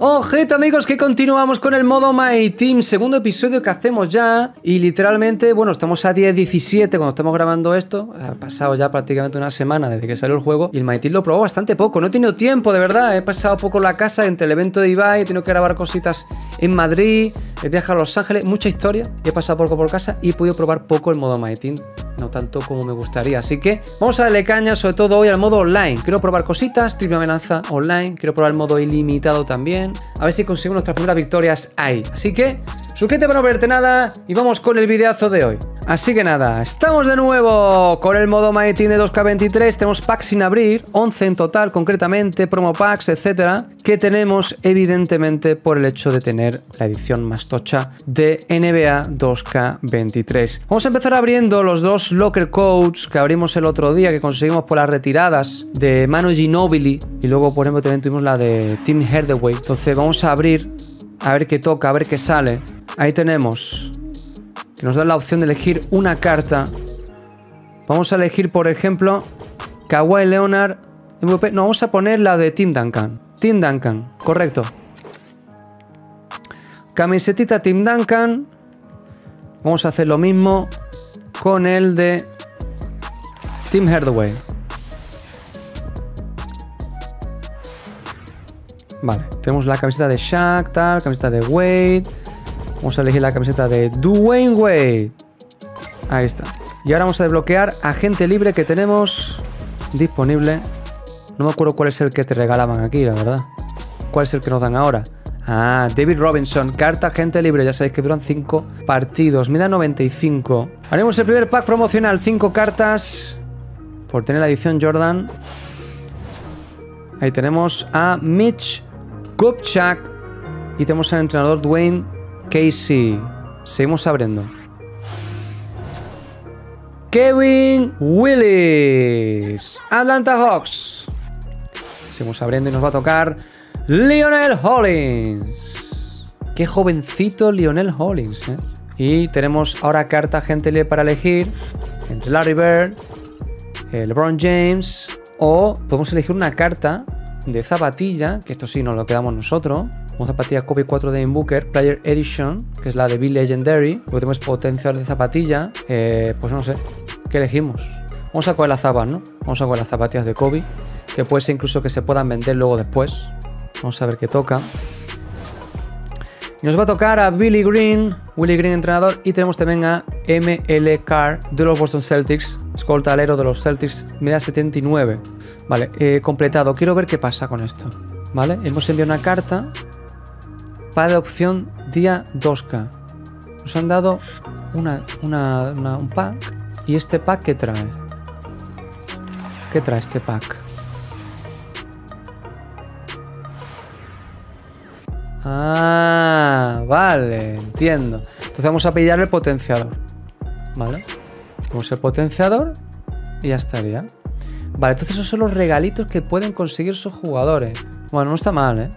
Ojito amigos que continuamos con el modo My Team, segundo episodio que hacemos ya y literalmente, bueno, estamos a día 17 cuando estamos grabando esto, ha pasado ya prácticamente una semana desde que salió el juego y el My Team lo probó bastante poco, no he tenido tiempo de verdad, he pasado poco la casa entre el evento de Ibai, he tenido que grabar cositas en Madrid, he viajado a Los Ángeles, mucha historia, he pasado poco por casa y he podido probar poco el modo My Team, no tanto como me gustaría, así que vamos a darle caña sobre todo hoy al modo online, quiero probar cositas, triple amenaza online, quiero probar el modo ilimitado también, a ver si conseguimos nuestras primeras victorias ahí. Así que, suscríbete para no perderte nada y vamos con el videazo de hoy. Así que nada, estamos de nuevo con el modo Team de 2K23. Tenemos packs sin abrir, 11 en total concretamente, promo packs, etcétera, que tenemos evidentemente por el hecho de tener la edición más tocha de NBA 2K23. Vamos a empezar abriendo los dos locker codes que abrimos el otro día, que conseguimos por las retiradas de Manu Ginobili y luego por ejemplo también tuvimos la de Tim Hardaway. Entonces vamos a abrir a ver qué toca, a ver qué sale. Ahí tenemos que nos da la opción de elegir una carta. Vamos a elegir, por ejemplo, Kawhi Leonard. No, vamos a poner la de Tim Duncan. Tim Duncan, correcto. Camisetita Tim Duncan. Vamos a hacer lo mismo con el de Tim Hardaway. Vale, tenemos la camiseta de Shaq, tal, camiseta de Wade. Vamos a elegir la camiseta de Dwayne Wade. Ahí está. Y ahora vamos a desbloquear agente libre que tenemos disponible. No me acuerdo cuál es el que te regalaban aquí, la verdad. ¿Cuál es el que nos dan ahora? Ah, David Robinson, carta agente libre. Ya sabéis que duran 5 partidos. Mira 95. Haremos el primer pack promocional. 5 cartas. Por tener la edición Jordan. Ahí tenemos a Mitch Kupchak. Y tenemos al entrenador Dwayne Casey. Seguimos abriendo. Kevin Willis. Atlanta Hawks. Seguimos abriendo y nos va a tocar Lionel Hollins. Qué jovencito Lionel Hollins, ¿eh? Y tenemos ahora carta gente para elegir entre Larry Bird, eh, LeBron James o podemos elegir una carta de zapatilla, que esto sí nos lo quedamos nosotros. Una zapatilla Kobe 4 de Booker, Player Edition, que es la de Bill Legendary. Luego tenemos potenciador de zapatilla. Eh, pues no sé, ¿qué elegimos? Vamos a coger las zapas, ¿no? Vamos a coger las zapatillas de Kobe, que puede ser incluso que se puedan vender luego después. Vamos a ver qué toca. Nos va a tocar a Billy Green, Willy Green entrenador, y tenemos también a ML Carr de los Boston Celtics, escolta alero de los Celtics, mira 79. Vale, eh, completado. Quiero ver qué pasa con esto. Vale, hemos enviado una carta para opción día 2K. Nos han dado una, una, un pack. ¿Y este pack qué trae? ¿Qué trae este pack? Ah, vale, entiendo. Entonces vamos a pillar el potenciador. Vale. Vamos el potenciador y ya estaría. Vale, entonces esos son los regalitos que pueden conseguir sus jugadores. Bueno, no está mal, ¿eh?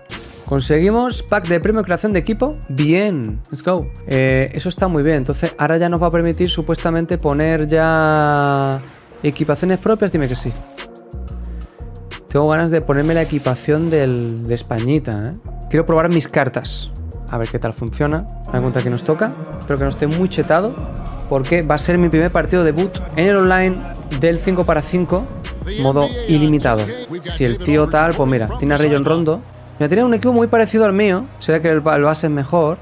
Conseguimos pack de premio creación de equipo. Bien, let's go. Eh, eso está muy bien. Entonces ahora ya nos va a permitir supuestamente poner ya equipaciones propias. Dime que sí. Tengo ganas de ponerme la equipación del, de Españita, ¿eh? Quiero probar mis cartas. A ver qué tal funciona. Me cuenta que nos toca. Espero que no esté muy chetado. Porque va a ser mi primer partido debut en el online del 5 para 5. Modo ilimitado. Si el tío tal, pues mira, tiene a Rayon Rondo. Mira, tiene un equipo muy parecido al mío. Será que el, el base es mejor.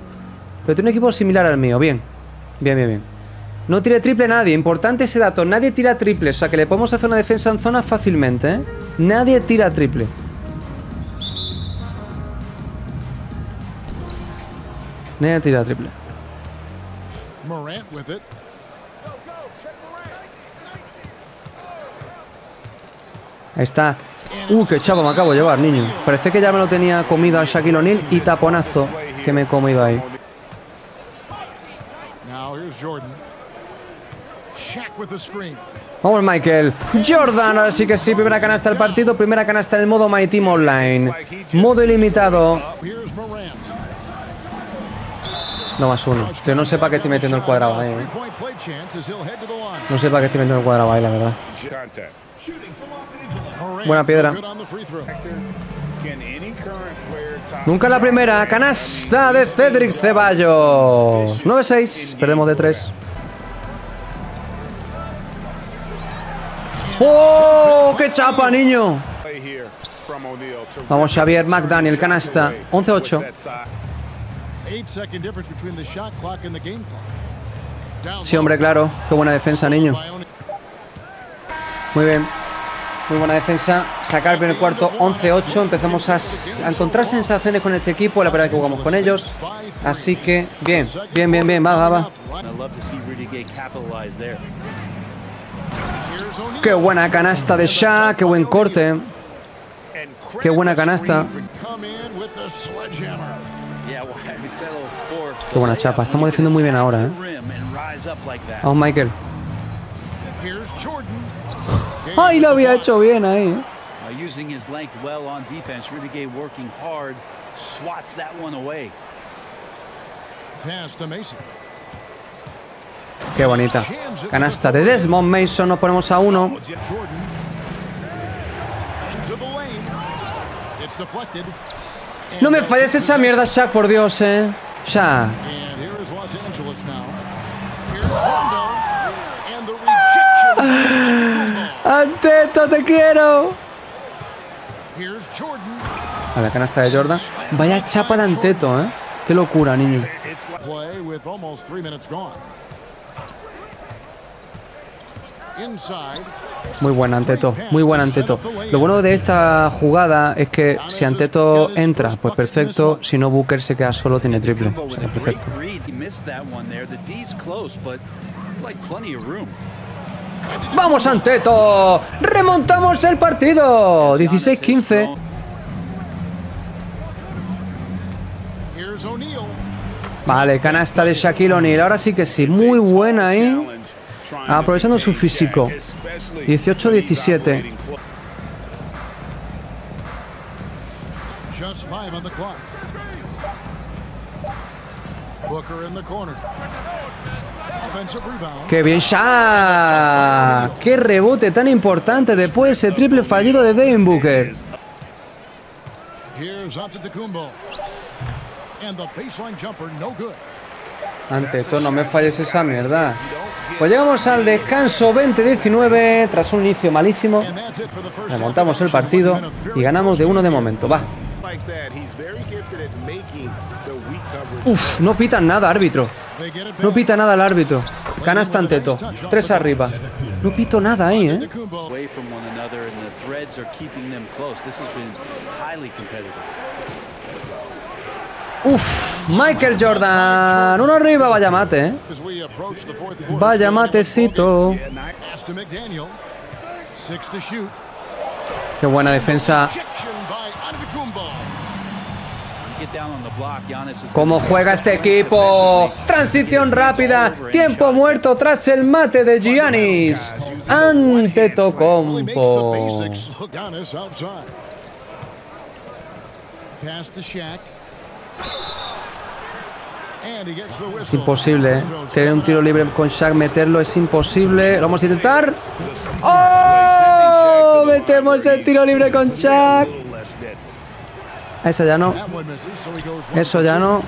Pero tiene un equipo similar al mío. Bien. Bien, bien, bien. No tire triple nadie. Importante ese dato. Nadie tira triple. O sea que le podemos hacer una defensa en zona fácilmente. ¿eh? Nadie tira triple. Nadie tira triple. Ahí está. Uh, qué chavo me acabo de llevar, niño. Parece que ya me lo tenía comido al Shaquille O'Neal y taponazo que me he comido ahí. Vamos, Michael. Jordan, ahora sí que sí. Primera canasta del partido. Primera canasta en el modo My Team Online. Modo ilimitado. No más uno. Yo no sé para qué estoy metiendo el cuadrado ahí. ¿eh? No sé para qué estoy metiendo el cuadrado ahí, la verdad. Buena piedra. Nunca la primera. Canasta de Cedric Ceballos. 9-6. Perdemos de 3. ¡Oh! ¡Qué chapa, niño! Vamos, Xavier McDaniel, canasta. 11-8. Sí, hombre, claro. Qué buena defensa, niño. Muy bien. Muy buena defensa. Sacar el primer cuarto 11-8. Empezamos a, a, encontrar sensaciones con este equipo. La verdad que jugamos con ellos. Así que, bien, bien, bien, bien. Va, va, va. Qué buena canasta de Shaq. Qué buen corte. Qué buena canasta. Qué buena chapa. Estamos defendiendo muy bien ahora, ¿eh? Vamos, Michael. ¡Ay, lo había hecho bien ahí! ¿eh? Qué bonita. Canasta de Desmond Mason. Nos ponemos a uno. No me falles esa mierda, Shaq, por Dios, eh. Shaq. Anteto, te quiero. A la canasta de Jordan. Vaya chapa de Anteto, eh. Qué locura, niño. Muy buen Anteto, muy buen Anteto. Lo bueno de esta jugada es que si Anteto entra, pues perfecto. Si no, Booker se queda solo, tiene triple. O sea, perfecto. ¡Vamos, Anteto! ¡Remontamos el partido! 16-15. Vale, canasta de Shaquille O'Neal. Ahora sí que sí. Muy buena ahí. Aprovechando su físico. 18-17. ¡Qué bien, Shaq! ¡Qué rebote tan importante después de ese triple fallido de Devin Booker! Ante esto no me falles esa mierda. Pues llegamos al descanso 20-19 tras un inicio malísimo. Remontamos el partido y ganamos de uno de momento. Va. Uf, no pitan nada, árbitro. No pita nada el árbitro. Canasta Anteto. Tres arriba. No pito nada ahí, ¿eh? Uf, Michael Jordan. Uno arriba, vaya mate, ¿eh? Vaya matecito. Qué buena defensa. ¿Cómo juega este equipo? Transición rápida. Tiempo muerto tras el mate de Giannis. Ante Tocompo. Es imposible, ¿eh? Tener un tiro libre con Shaq, meterlo es imposible. Lo vamos a intentar. ¡Oh! Metemos el tiro libre con Shaq. Eso ya no. Eso ya no.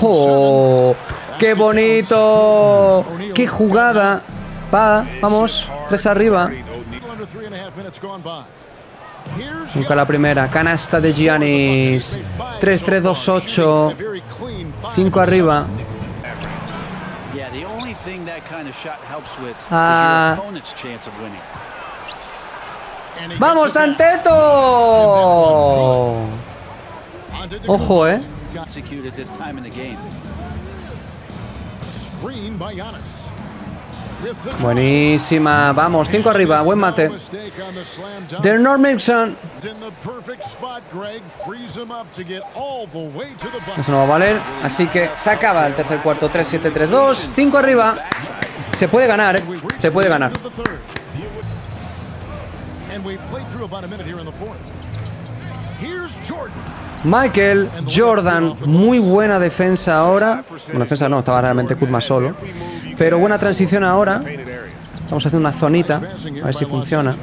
¡Oh! ¡Qué bonito! ¡Qué jugada! Va, vamos, tres arriba. Nunca la primera. Canasta de Giannis. 3-3-2-8. 5 arriba. Ah. ¡Vamos, Anteto! Ojo, eh. Buenísima. Vamos, 5 arriba. Buen mate. De Normixon. Eso no va a valer. Así que se acaba el tercer cuarto. 3-7-3-2. 5 arriba. Se puede ganar, ¿eh? Se puede ganar. Michael Jordan, muy buena defensa ahora. Bueno, defensa no, estaba realmente Kuzma solo. Pero buena transición ahora. Vamos a hacer una zonita, a ver si funciona.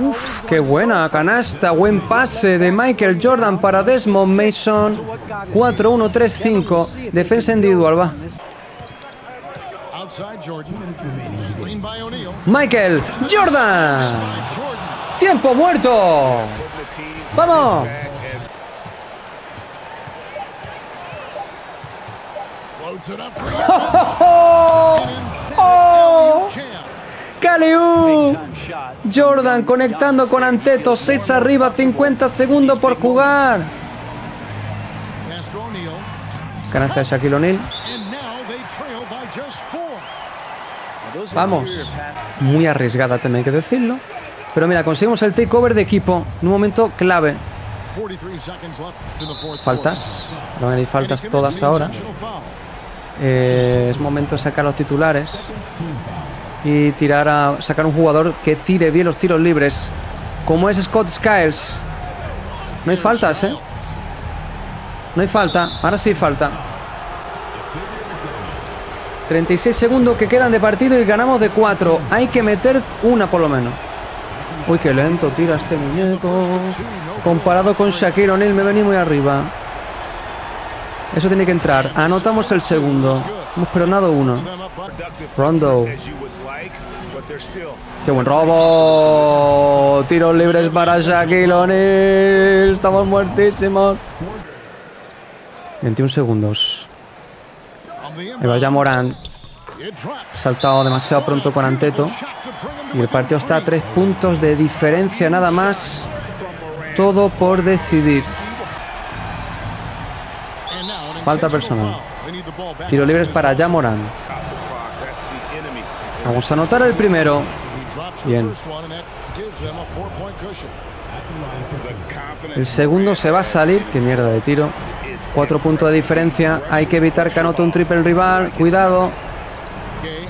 Uf, qué buena canasta, buen pase de Michael Jordan para Desmond Mason. 4-1-3-5, defensa individual, va. Michael Jordan. Tiempo muerto. Vamos. ¡Oh! ¡Caliú! Jordan conectando con Anteto. 6 arriba, 50 segundos por jugar. Canasta de Shaquille O'Neal. Vamos. Muy arriesgada también hay que decirlo. Pero mira, conseguimos el takeover de equipo en un momento clave. Faltas. Van a faltas todas ahora. Eh, es momento de sacar los titulares y tirar a sacar un jugador que tire bien los tiros libres, como es Scott Skiles. No hay faltas, ¿eh? No hay falta. Ahora sí falta. 36 segundos que quedan de partido y ganamos de 4. Hay que meter una por lo menos. Uy, qué lento tira este muñeco. Comparado con Shaquille O'Neal me vení muy arriba. Eso tiene que entrar. Anotamos el segundo. Hemos perdonado uno. Rondo. ¡Qué buen robo! Tiros libres para Shaquille O'Neal. Estamos muertísimos. 21 segundos. Ahí va ya Morán. Saltado demasiado pronto con Anteto. Y el partido está a tres puntos de diferencia nada más. Todo por decidir. Falta personal. Tiro libres para Jamoran. Vamos a anotar el primero. Bien. El segundo se va a salir. Qué mierda de tiro. Cuatro puntos de diferencia. Hay que evitar que anote un triple rival. Cuidado.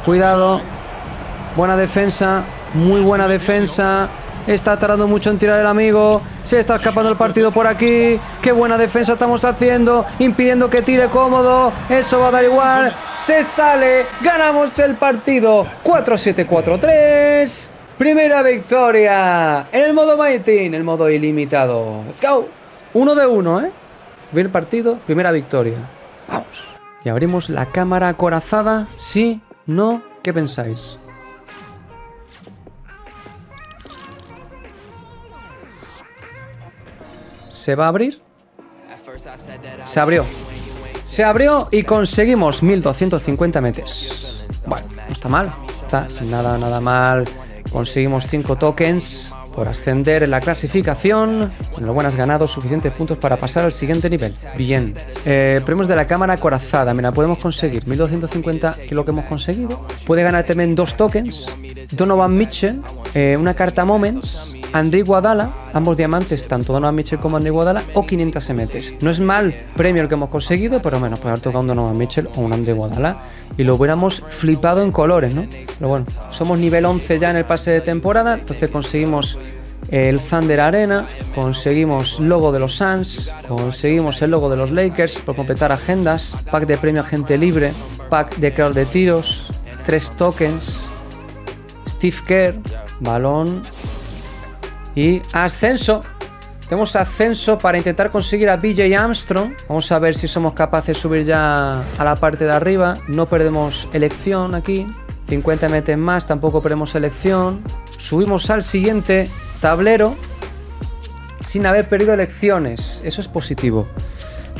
Cuidado. Buena defensa. Muy buena defensa. Está tardando mucho en tirar el amigo. Se está escapando el partido por aquí. Qué buena defensa estamos haciendo. Impidiendo que tire cómodo. Eso va a dar igual. Se sale. Ganamos el partido. 4-7-4-3. Primera victoria. En el modo Mighty. el modo ilimitado. Let's go. Uno de uno, ¿eh? Bien partido. Primera victoria. Vamos. Y abrimos la cámara acorazada. Sí, no. ¿Qué pensáis? ¿Se va a abrir? Se abrió. Se abrió y conseguimos 1250 metes. Bueno, no está mal. Está nada, nada mal. Conseguimos 5 tokens por ascender en la clasificación. Enhorabuena, has ganado suficientes puntos para pasar al siguiente nivel. Bien. Eh, premios de la cámara acorazada. Mira, podemos conseguir 1250, que es lo que hemos conseguido. Puede ganar también dos tokens. Donovan Mitchell, eh, una carta Moments André Guadala, ambos diamantes, tanto Donovan Mitchell como André Guadala, o 500 MTs. No es mal premio el que hemos conseguido, pero menos puede haber tocado un Donovan Mitchell o un André Guadala y lo hubiéramos flipado en colores, ¿no? Pero bueno, somos nivel 11 ya en el pase de temporada, entonces conseguimos el Thunder Arena, conseguimos logo de los Suns, conseguimos el logo de los Lakers por completar agendas, pack de premio agente libre, pack de crowd de tiros, tres tokens, Steve Kerr, balón y ascenso. Tenemos ascenso para intentar conseguir a BJ Armstrong. Vamos a ver si somos capaces de subir ya a la parte de arriba. No perdemos elección aquí. 50 metes más, tampoco perdemos elección. Subimos al siguiente tablero sin haber perdido elecciones. Eso es positivo.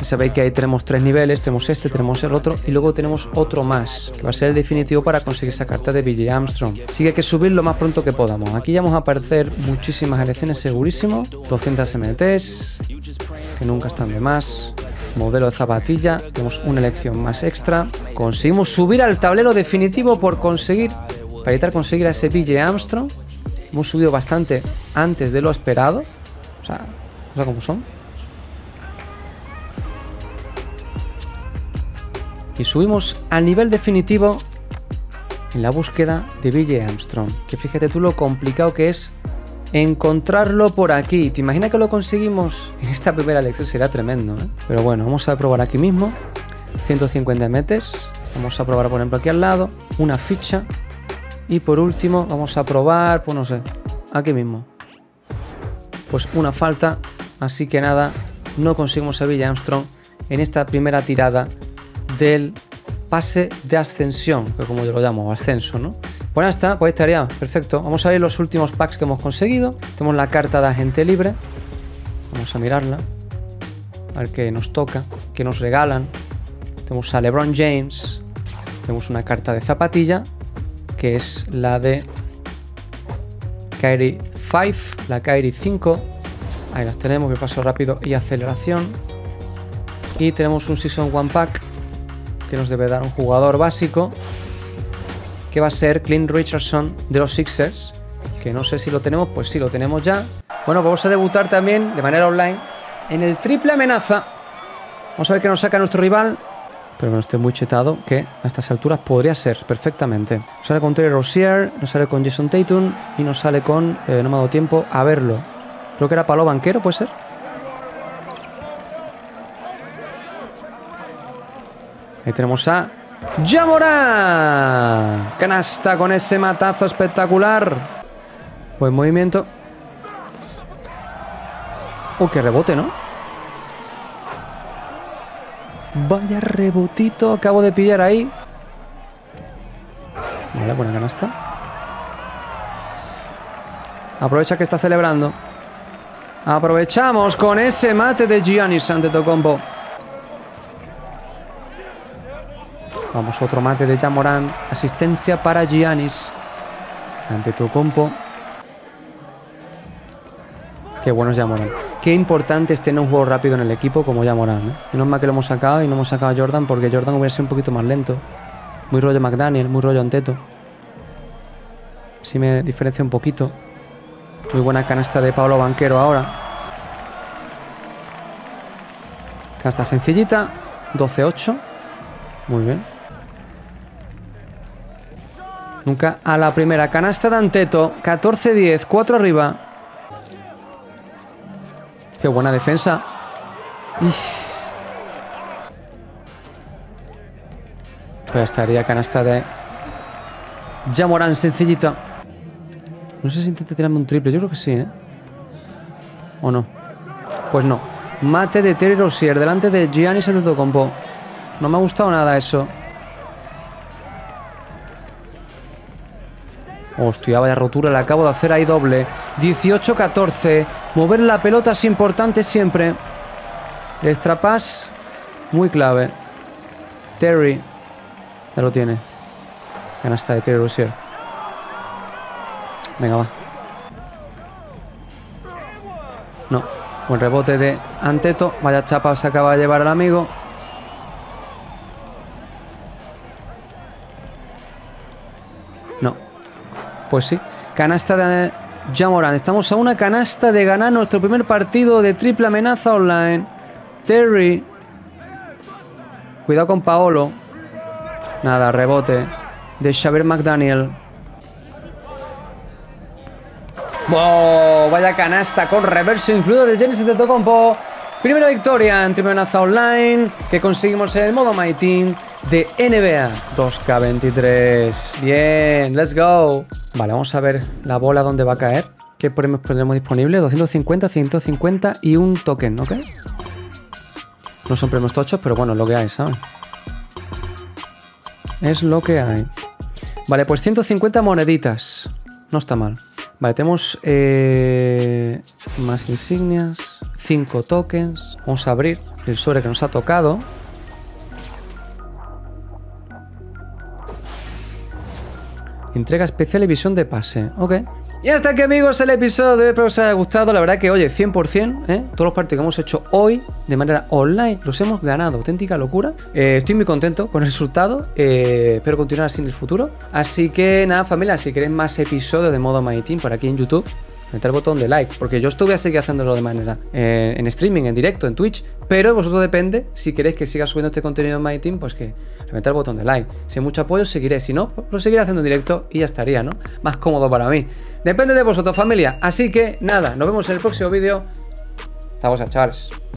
Sabéis que ahí tenemos tres niveles, tenemos este, tenemos el otro y luego tenemos otro más, que va a ser el definitivo para conseguir esa carta de Billy Armstrong. Así que hay que subir lo más pronto que podamos. Aquí ya vamos a aparecer muchísimas elecciones segurísimo, 200 MTs, que nunca están de más. Modelo de zapatilla, tenemos una elección más extra. Conseguimos subir al tablero definitivo por conseguir, para evitar conseguir a ese Billy Armstrong. Hemos subido bastante antes de lo esperado. O sea, o son. Y subimos al nivel definitivo en la búsqueda de Billy Armstrong. Que fíjate tú lo complicado que es encontrarlo por aquí. ¿Te imaginas que lo conseguimos en esta primera lección? Será tremendo, ¿eh? Pero bueno, vamos a probar aquí mismo. 150 metes. Vamos a probar, por ejemplo, aquí al lado. Una ficha. Y por último, vamos a probar, pues no sé, aquí mismo. Pues una falta. Así que nada, no conseguimos a Villa Armstrong en esta primera tirada del pase de ascensión, que como yo lo llamo, ascenso, ¿no? Bueno, está, pues estaría, perfecto. Vamos a ver los últimos packs que hemos conseguido. Tenemos la carta de agente libre. Vamos a mirarla. A ver qué nos toca, qué nos regalan. Tenemos a LeBron James. Tenemos una carta de zapatilla, que es la de Kyrie 5, la Kyrie 5. Ahí las tenemos, que paso rápido y aceleración. Y tenemos un Season One Pack que nos debe dar un jugador básico que va a ser Clint Richardson de los Sixers. Que no sé si lo tenemos, pues sí, lo tenemos ya. Bueno, vamos a debutar también de manera online en el triple amenaza. Vamos a ver qué nos saca nuestro rival. Pero que no esté muy chetado, que a estas alturas podría ser perfectamente. Nos sale con Terry Rozier, nos sale con Jason Tatum y nos sale con. Eh, no me ha dado tiempo a verlo. Creo que era palo banquero, ¿puede ser? Ahí tenemos a Yamora. Canasta con ese matazo espectacular. Buen movimiento. Oh, qué rebote, ¿no? Vaya rebotito acabo de pillar ahí. Vale, buena canasta. Aprovecha que está celebrando. Aprovechamos con ese mate de Giannis Antetokounmpo. Vamos, otro mate de Jamoran. Asistencia para Giannis. Ante tu compo. Qué bueno es Jamoran. Qué importante es tener un juego rápido en el equipo como Jamoran. ¿eh? Menos mal que lo hemos sacado y no hemos sacado a Jordan porque Jordan hubiera sido un poquito más lento. Muy rollo McDaniel, muy rollo Anteto. Así me diferencia un poquito. Muy buena canasta de Pablo Banquero ahora. Canasta sencillita. 12-8. Muy bien. Nunca a la primera. Canasta de Anteto. 14-10. 4 arriba. Qué buena defensa. Pero estaría canasta de Jamoran sencillita. No sé si intenta tirarme un triple. Yo creo que sí, ¿eh? ¿O no? Pues no. Mate de Terry Rozier delante de Giannis Antetokounmpo. No me ha gustado nada eso. Hostia, vaya rotura le acabo de hacer ahí doble. 18-14. Mover la pelota es importante siempre. El extrapas, muy clave. Terry. Ya lo tiene. Canasta de Terry Rozier. Venga, va. No. Buen rebote de Anteto. Vaya chapa se acaba de llevar al amigo. Pues sí. Canasta de Jamoran. Estamos a una canasta de ganar nuestro primer partido de triple amenaza online. Terry. Cuidado con Paolo. Nada, rebote. De Xavier McDaniel. ¡Wow! Vaya canasta con reverso incluido de Genesis de Tocompo. Primera victoria en triple amenaza online que conseguimos en el modo My Team de NBA 2K23. Bien, let's go. Vale, vamos a ver la bola dónde va a caer. ¿Qué premios tenemos disponibles? 250, 150 y un token, ¿ok? No son premios tochos, pero bueno, es lo que hay, ¿sabes? Es lo que hay. Vale, pues 150 moneditas. No está mal. Vale, tenemos eh, más insignias. 5 tokens. Vamos a abrir el sobre que nos ha tocado. Entrega especial y visión de pase. Ok. Y hasta aquí amigos el episodio, espero que os haya gustado, la verdad que oye, 100%, ¿eh? todos los partidos que hemos hecho hoy de manera online los hemos ganado, auténtica locura, eh, estoy muy contento con el resultado, eh, espero continuar así en el futuro, así que nada familia, si queréis más episodios de modo My Team por aquí en YouTube, reventar el botón de like, porque yo esto voy a seguir haciéndolo de manera eh, en streaming, en directo, en Twitch, pero vosotros depende, si queréis que siga subiendo este contenido en My Team, pues que reventar el botón de like. Si hay mucho apoyo, seguiré, si no, pues lo seguiré haciendo en directo y ya estaría, ¿no? Más cómodo para mí. Depende de vosotros, familia. Así que nada, nos vemos en el próximo vídeo. Hasta chavales.